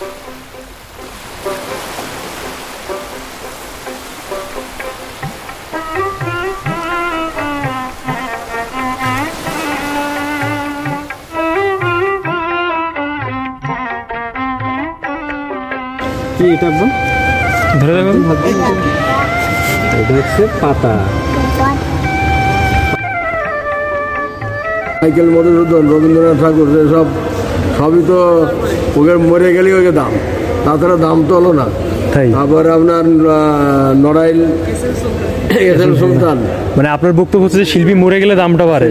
কি এটা একদম? ধরে দেখুন এটা হচ্ছে পাতা। মাইকেল মধুসূদন রবীন্দ্রনাথ ঠাকুর সব সবই তো ওকে মরে গেলেই ওকে দাম। তাছাড়া দাম তো হলো না। তাই? তারপর আপনার নড়াইল সুলতান। মানে আপনার বক্তব্য হচ্ছে শিল্পী মরে গেলে দামটা বাড়ে।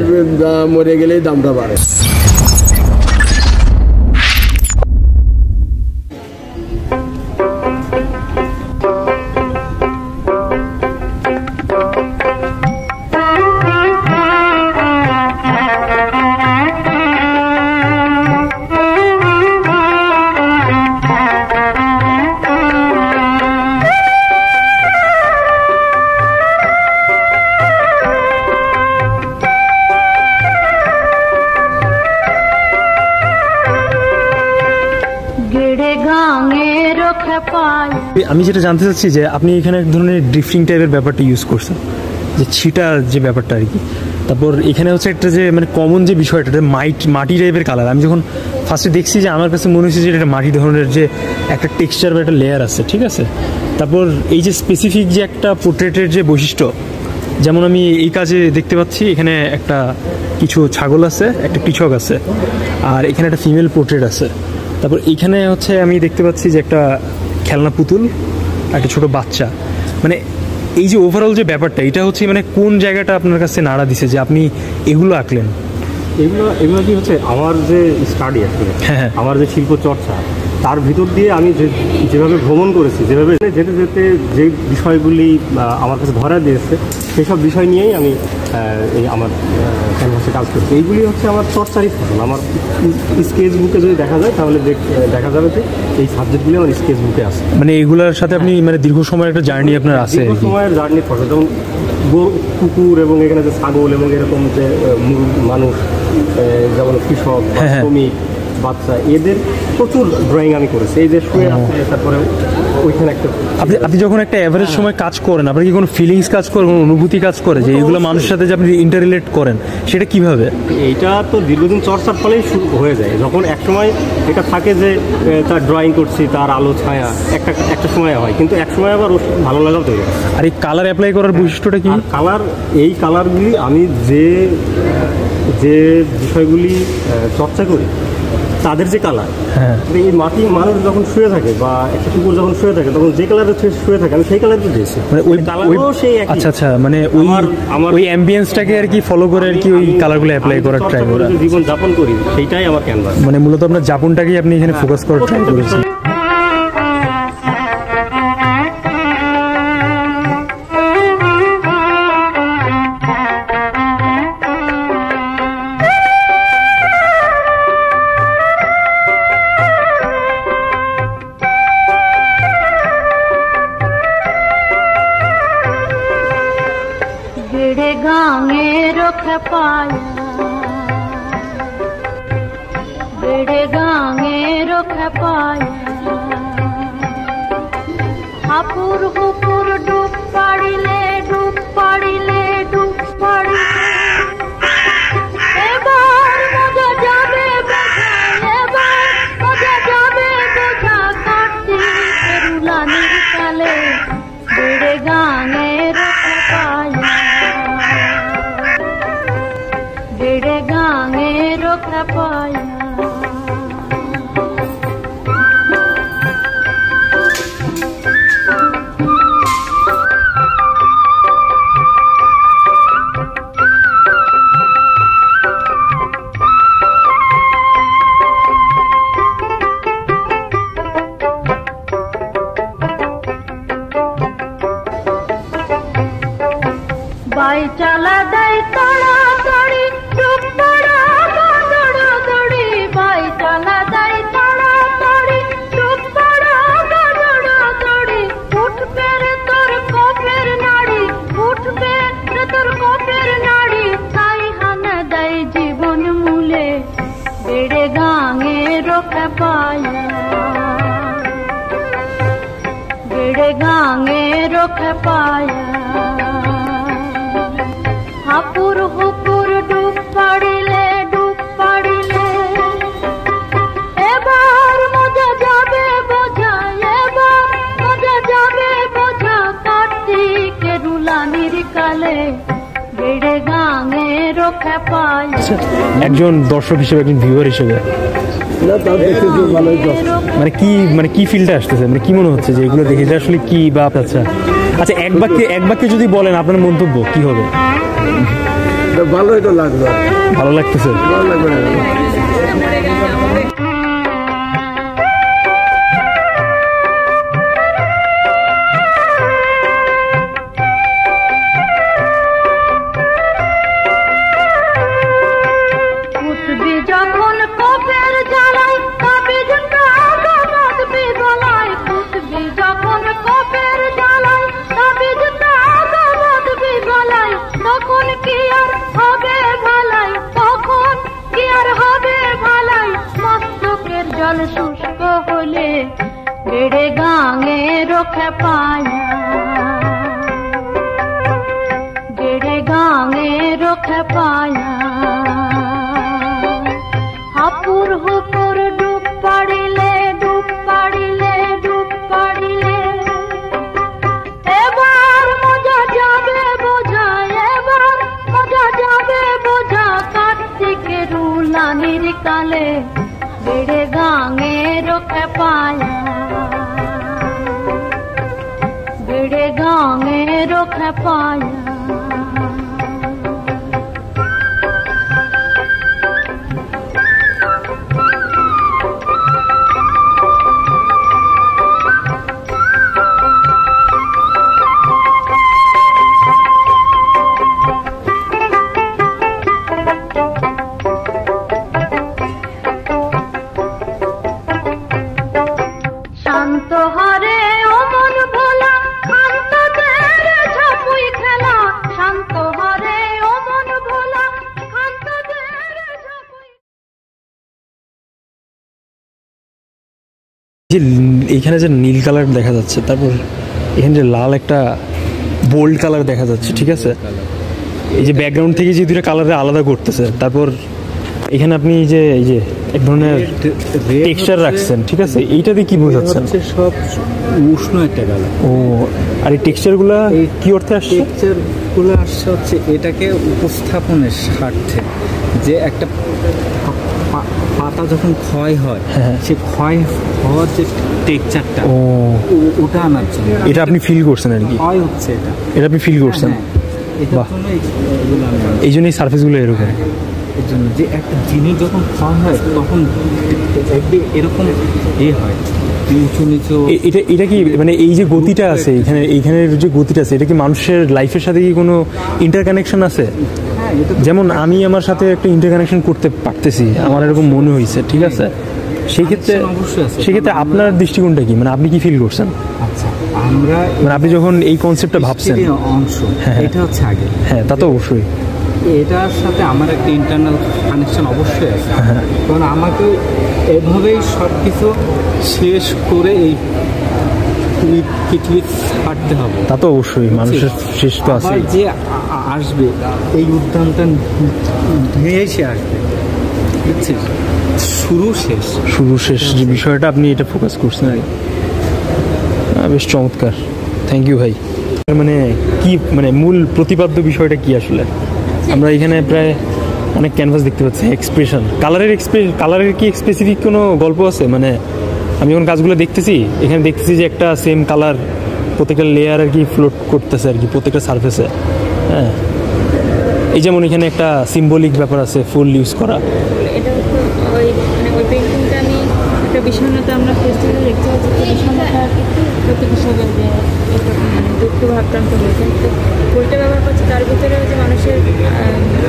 মরে গেলেই দামটা বাড়ে। আমি যেটা জানতে চাচ্ছি যে আপনি এখানে এক ধরনের ড্রিফটিং টাইপের ব্যাপারটা ইউজ করছেন, যে ছিটা যে ব্যাপারটা আর কি। তারপর এখানে হচ্ছে একটা যে মানে কমন যে বিষয়টা মাইট, মাটি টাইপের কালার আমি যখন ফার্স্টে দেখছি যে আমার কাছে মনে হচ্ছে যে এটা মাটি ধরনের যে একটা টেক্সচার বা একটা লেয়ার আছে, ঠিক আছে? তারপর এই যে স্পেসিফিক যে একটা পোর্ট্রেটের যে বৈশিষ্ট্য, যেমন আমি এই কাজে দেখতে পাচ্ছি, এখানে একটা কিছু ছাগল আছে, একটা কৃষক আছে, আর এখানে একটা ফিমেল পোর্ট্রেট আছে। তারপর এখানে হচ্ছে আমি দেখতে পাচ্ছি যে একটা খেলনা পুতুল একটা ছোট বাচ্চা মানে এই যে ওভারঅল যে ব্যাপারটা এটা হচ্ছে মানে কোন জায়গাটা আপনার কাছে নাড়া দিছে যে আপনি এগুলো আঁকলেন এগুলো এগুলো কি হচ্ছে আমার যে স্টাডি আসলে হ্যাঁ, হ্যাঁ। আমার যে শিল্প চর্চা তার ভিতর দিয়ে আমি যে যেভাবে ভ্রমণ করেছি যেভাবে যেতে যেতে যে বিষয়গুলি আমার কাছে ধরা দিয়েছে সেসব বিষয় নিয়েই আমি এই আমার ক্যানভাসে কাজ করছে এইগুলি হচ্ছে আমার চর্চারই ফসল আমার স্কেচ বুকে যদি দেখা যায় তাহলে দেখ- দেখা যাবে যে এই সাবজেক্টগুলি আমার স্কেচ বুকে আছে। মানে এইগুলোর সাথে আপনি মানে দীর্ঘ সময়ের একটা জার্নি আপনার আছে দীর্ঘ সময়ের জার্নি ফসল যেমন কুকুর এবং এখানে যে ছাগল এবং এরকম যে মানুষ যেমন কৃষক হ্যাঁ, হ্যাঁ। শ্রমিক বাচ্চা এদের প্রচুর ড্রয়িং আমি করেছি। এই যে শুয়ে আছে তারপরে ওইখানে একটা আপনি আপনি যখন একটা অ্যাভারেজ সময় কাজ করেন আপনার কি কোনো ফিলিংস কাজ করে কোনো অনুভূতি কাজ করে যে এগুলো মানুষের সাথে যে আপনি ইন্টাররিলেট করেন সেটা কীভাবে? এইটা তো দীর্ঘদিন চর্চার ফলেই শুরু হয়ে যায়। যখন এক সময় এটা থাকে যে তার ড্রয়িং করছি তার আলো ছায়া একটা একটা সময় হয়। কিন্তু এক সময় আবার ভালো লাগাও তৈরি আর এই কালার অ্যাপ্লাই করার বৈশিষ্ট্যটা কি? কালার এই কালারগুলি আমি যে যে বিষয়গুলি চর্চা করি তাদের যে কালার হ্যাঁ। এই মাটি মানুষ যখন শুয়ে থাকে বা একটা কুকুর যখন শুয়ে থাকে তখন যে কালারে শুয়ে থাকে আমি সেই কালারই দিয়েছি। মানে ওই কালারও সেই একই। আচ্ছা আচ্ছা মানে ওই আমার- ওই অ্যাম্বিয়েন্সটাকে আর কি ফলো করে আর কি ওই কালারগুলো অ্যাপ্লাই করার ট্রাই করি। জীবন যাপন করি সেইটাই আমার ক্যানভাস মানে মূলত আপনার জাপনটাকেই আপনি এখানে ফোকাস করার ট্রাই করেছেন। গাঙের খেপায় গেড়ে গাঙের খেপায় হাপুর হুপুর ডুব পাড়িলে গাঙের বেড়ে গাঙে রোখে পায়া। হাপুর হুপুর ডুব পাড়িলে ডুব পাড়িলে। এবার মজা যাবে বোঝা, এবার মজা যাবে বোঝা। কার্তিকে রুলানির কালে বেড়ে গাঙে রোখে পায়া। একজন দর্শক হিসেবে, একজন ভিউয়ার হিসেবে। মানে কি মানে কি ফিলটা আসতেছে? মানে কি মনে হচ্ছে যে এগুলো দেখে? যে আসলে কি বা আচ্ছা। আচ্ছা এক বাক্যে এক বাক্যে যদি বলেন আপনার মন্তব্য কি হবে? এটা ভালোই তো লাগবে ভালো লাগতেছে? ভালো লাগবে বেড়ে গাঙে রোখে পায়া। গেড়ে গাঙে রোখে পায়া। হাপুর হুপুর ডুব পাড়িলে ডুব পাড়িলে ডুব পাড়িলে। এবার মজা যাবে, বোঝা, এবার মজা যাবে, বোঝা কার্তিকে রুলানির কালে। বেড়ে গাঙে রোখে পায়া। বেড়ে গাঙে রোখে পায়া। শান্ত হরে যে এইখানে যে নীল কালার দেখা যাচ্ছে তারপর এখানে যে লাল একটা বোল্ড কালার দেখা যাচ্ছে ঠিক আছে? এই যে ব্যাকগ্রাউন্ড থেকে যে দুটো কালারে আলাদা করতেছে তারপর এখানে আপনি যে এই যে এক ধরনের টেক্সচার রাখছেন ঠিক আছে? এইটা দিয়ে কি বোঝাচ্ছেন? সব উষ্ণ একটা কালার ও আর এই টেক্সচারগুলো কি অর্থে আসছে? টেক্সচারগুলো আসছে হচ্ছে এটাকে উপস্থাপনের স্বার্থে। যে একটা পাতা যখন ক্ষয় হয় হ্যাঁ। সে ক্ষয় হওয়ার যে টেকচারটা ও। ওটা আনার জন্য। এটা আপনি ফিল করছেন আর কি? ক্ষয় হচ্ছে এটা। এটা আপনি ফিল করছেন? হ্যাঁ, বাহ। এই-। জন্য। এই সার্ফেসগুলো এরকম। এর জন্য যে একটা জিনিস যখন ক্ষয় হয় তখন এরকম এ হয়। এটা এটা কি মানে এই যে গতিটা আছে এখানে এইখানের যে গতিটা আছে এটা কি মানুষের লাইফের সাথে কি কোনো ইন্টারকানেকশন আছে? হ্যাঁ যেমন আমি আমার সাথে একটা ইন্টারকানেকশন করতে পারতেছি আমার এরকম মনে হয়েছে ঠিক আছে? সেই ক্ষেত্রে Connection অবশ্যই সেক্ষেত্রে আপনার দৃষ্টিকোণটা কি? মানে আপনি কি ফিল করছেন? আচ্ছা আমরা মানে আপনি যখন এই কনসেপ্টটা ভাবছেন অংশ হ্যাঁ। এটা হচ্ছে আগে। হ্যাঁ তা তো অবশ্যই। এটার সাথে আমার একটা ইন্টারনাল কানেকশন অবশ্যই আছে। হ্যাঁ। কারণ আমাকে এভাবেই সব কিছু শেষ করে এই পৃথিবী ছাড়তে হবে। তা তো অবশ্যই মানুষের শেষ তো আছে যে আসবে এই উদ্যানটা ধুয়ে এসে আসবে। বুঝছিস? শুরু শেষ। শুরু শেষ যে বিষয়টা আপনি এটা ফোকাস করছেন। আর বেশ চমৎকার। থ্যাংক ইউ ভাই। মানে কি মানে মূল প্রতিপাদ্য বিষয়টা কি আসলে? আমরা এখানে প্রায় অনেক ক্যানভাস দেখতে পাচ্ছি এক্সপ্রেশন কালারের এক্সপ্রে কালারের কি স্পেসিফিক কোনো গল্প আছে? মানে আমি যখন কাজগুলো দেখতেছি এখানে দেখতেছি যে একটা সেম কালার প্রত্যেকটা লেয়ার আর কি ফ্লোট করতেছে আর কি প্রত্যেকটা সার্ফেসে হ্যাঁ। এই যেমন এখানে একটা সিম্বলিক ব্যাপার আছে ফুল ইউজ করা। এটা ওই মানে তো মানে ব্যবহার করছি তার ভিতরে যে মানুষের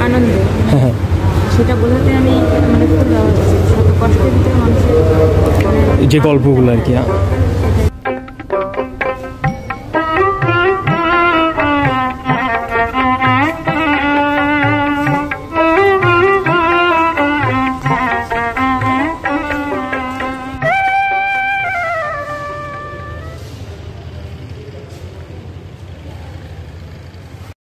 আনন্দ। হ্যাঁ। সেটা বোঝাতে আমি মানে শত কষ্টের ভিতরে মানুষের মানে যে গল্পগুলো আর কি হ্যাঁ।